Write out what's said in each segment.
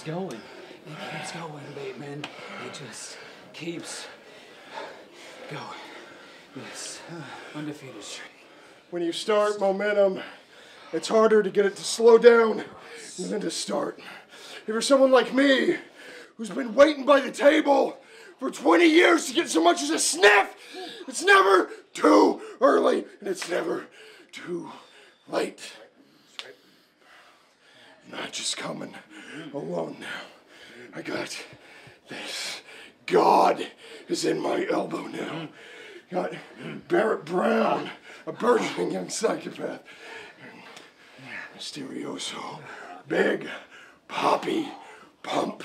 keeps going. It keeps going, Bateman. It just keeps going. This undefeated streak. When you start momentum, it's harder to get it to slow down than to start. If you're someone like me, who's been waiting by the table for 20 years to get so much as a sniff, it's never too early and it's never too late. Just coming alone now. I got this. God is in my elbow now. Got Barrett Brown, a burgeoning young psychopath. Misterioso, Big, Poppy, Pump,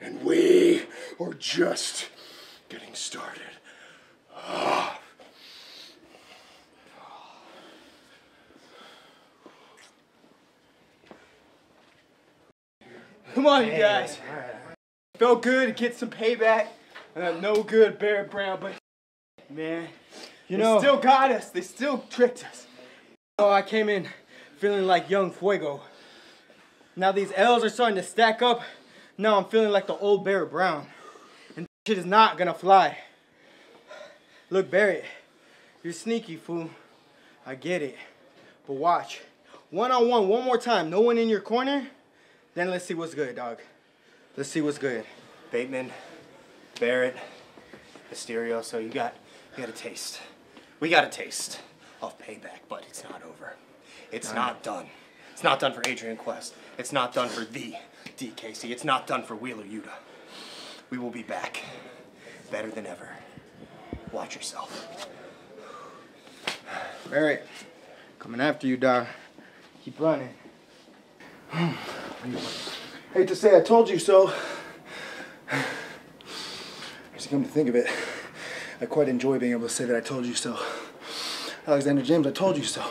and we are just getting started. Ah. Come on, you guys. Felt good to get some payback on that no good Barrett Brown, but man, You they know- still got us. They still tricked us. Oh, I came in feeling like young Fuego. Now these L's are starting to stack up. Now I'm feeling like the old Barrett Brown. And shit is not gonna fly. Look, Barrett, you're sneaky, fool. I get it. But watch. One on one, one more time. No one in your corner. Then let's see what's good, dog. Let's see what's good. Bateman, Barrett, Mysterio. So you got, you got a taste. We got a taste of payback, but it's not over. It's not done. It's not done for Adrian Quest. It's not done for the DKC. It's not done for Wheeler Yuta. We will be back, better than ever. Watch yourself. Barrett, coming after you, dog. Keep running. Hate to say I told you so. Just come to think of it, I quite enjoy being able to say that I told you so. Alexander James, I told you so.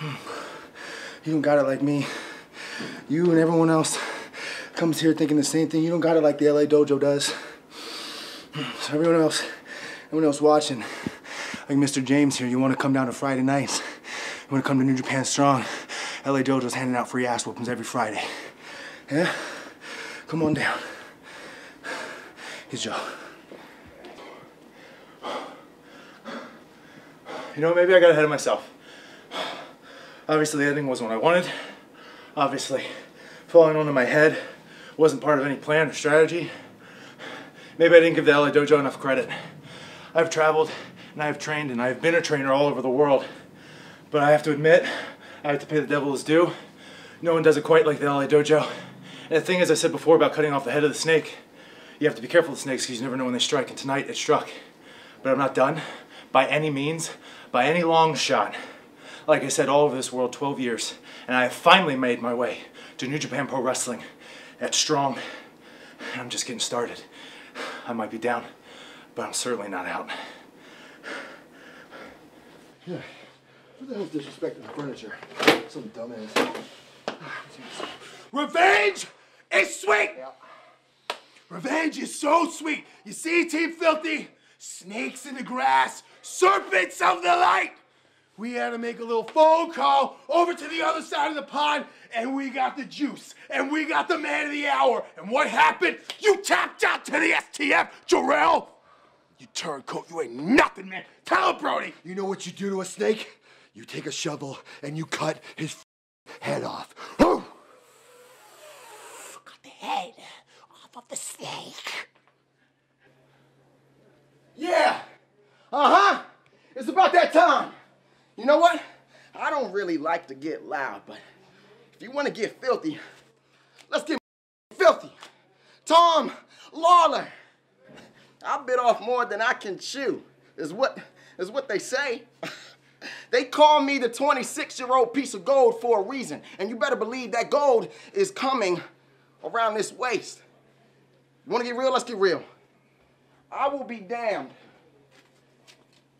You don't got it like me. You and everyone else comes here thinking the same thing. You don't got it like the LA Dojo does. So everyone else, everyone else watching, like Mr. James here, you want to come down to Friday nights. You want to come to New Japan Strong. LA Dojo's handing out free ass whoopings every Friday. Yeah? Come on down. Here's Joe. You know, maybe I got ahead of myself. Obviously, the ending wasn't what I wanted. Obviously, falling onto my head wasn't part of any plan or strategy. Maybe I didn't give the LA Dojo enough credit. I've traveled and I have trained and I have been a trainer all over the world. But I have to admit, I have to pay the devil his due. No one does it quite like the LA Dojo. And the thing as I said before about cutting off the head of the snake, you have to be careful with snakes because you never know when they strike, and tonight it struck. But I'm not done by any means, by any long shot. Like I said, all over this world, 12 years, and I have finally made my way to New Japan Pro Wrestling at Strong. I'm just getting started. I might be down, but I'm certainly not out. Yeah. Who the hell's disrespecting the furniture? Some dumbass. Revenge is sweet. Revenge is so sweet. You see, Team Filthy? Snakes in the grass, serpents of the light. We had to make a little phone call over to the other side of the pond, and we got the juice, and we got the man of the hour. And what happened? You tapped out to the STF, Jorel. You turncoat, you ain't nothing, man. Tell him, Brody. You know what you do to a snake? You take a shovel and you cut his head off. Cut the head off of the snake. Yeah. Uh huh. It's about that time. You know what? I don't really like to get loud, but if you want to get filthy, let's get filthy. Tom Lawlor. I bit off more than I can chew, is what is what they say. they call me the 26-year-old piece of gold for a reason, and you better believe that gold is coming around this waist. You want to get real? Let's get real. I will be damned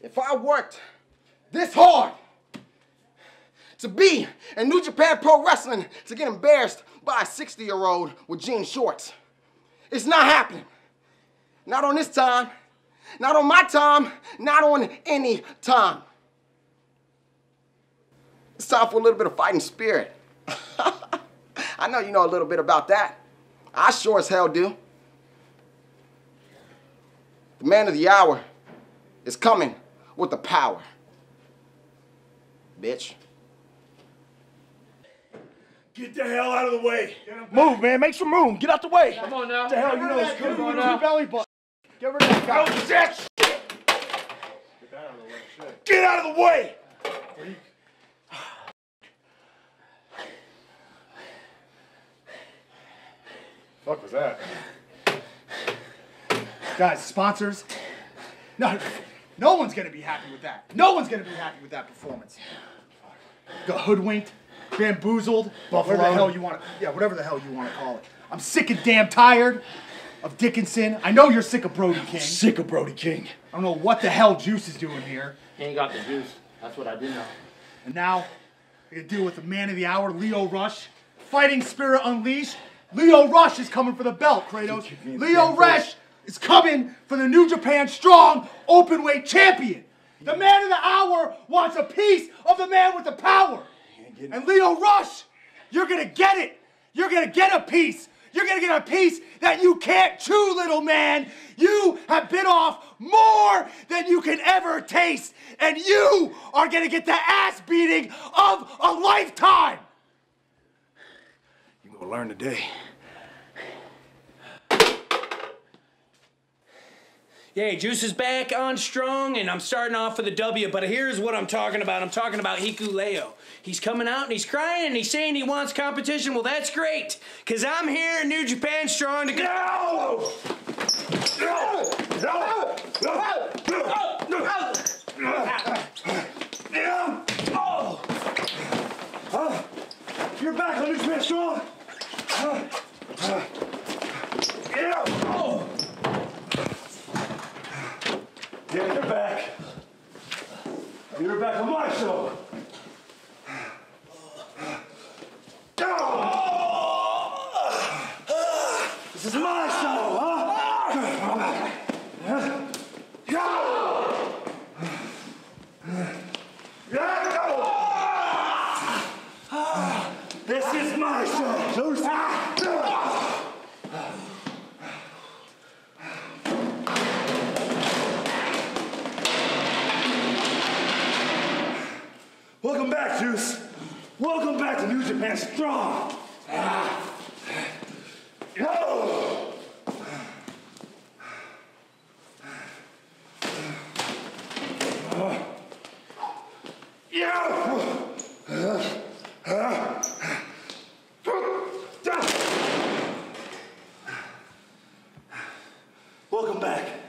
if I worked this hard to be in New Japan Pro Wrestling to get embarrassed by a 60 year old with jean shorts. It's not happening. Not on this time. Not on my time. Not on any time. It's time for a little bit of fighting spirit. I know you know a little bit about that. I sure as hell do. The man of the hour is coming with the power. Bitch. Get the hell out of the way. Move, man. Make some room. Get out the way. Come on now. What the hell, you know it's Come on with now. belly button. Get rid of that guy. Oh, shit! Get out of the way! Fuck was that? Guys, sponsors. No, no one's gonna be happy with that. No one's gonna be happy with that performance. Got hoodwinked, bamboozled, whatever the hell you want to, yeah, whatever the hell you want to call it. I'm sick and damn tired of Dickinson. I know you're sick of Brody King. Sick of Brody King. I don't know what the hell Juice is doing here. He ain't got the juice. That's what I do know. And now, we gotta deal with the man of the hour, Lio Rush. Fighting Spirit Unleashed. Lio Rush is coming for the belt, Kratos. Lio Rush is coming for the New Japan Strong Openweight Champion. The man of the hour wants a piece of the man with the power. And Lio Rush, you're gonna get it. You're gonna get a piece. You're gonna get a piece that you can't chew, little man. You have bit off more than you can ever taste, and you are gonna get the ass beating of a lifetime. You're gonna learn today. Yeah, Juice is back on strong, and I'm starting off with a W, but here's what I'm talking about. I'm talking about Hikuleo. He's coming out and he's crying and he's saying he wants competition. Well, that's great, because I'm here in New Japan Strong to go. You're back on New Japan Strong. Yeah, you're back. You're back on my show. This is my show, huh? This is my show. Welcome back, Juice. Welcome back to New Japan Strong. Ah. Oh. Welcome back